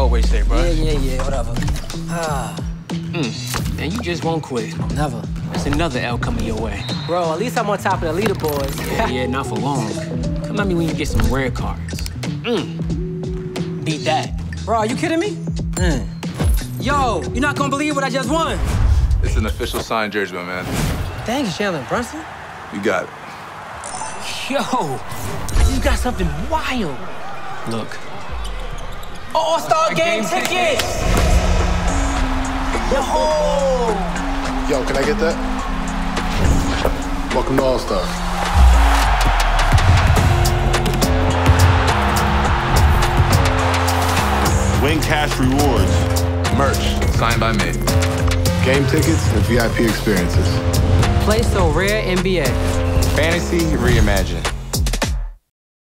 always say, bro. Yeah, yeah, yeah, whatever. Ah, Mm. And you just won't quit. never. There's another L coming your way. Bro, at least I'm on top of the leaderboards. Yeah, yeah, not for long. Come at me when you get some rare cards. Mm. Beat that. Bro, are you kidding me? Mm. Yo, you're not gonna believe what I just won. It's an official signed jersey, my man. Thanks, Jalen Brunson. You got it. Yo, you got something wild. Look. Oh, oh, All-Star game, Game tickets! Yo! Yo, can I get that? Welcome to All Star. Win cash rewards. Merch, signed by me. Game tickets and VIP experiences. Play Sorare NBA. Fantasy reimagined.